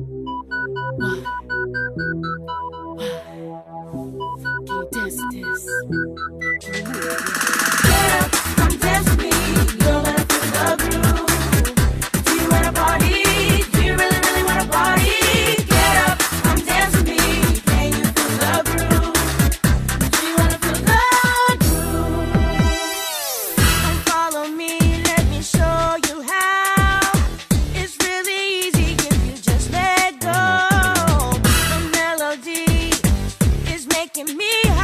哇。asking me